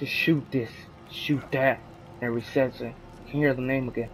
Just shoot this, shoot that, and resets it. You can hear the name again.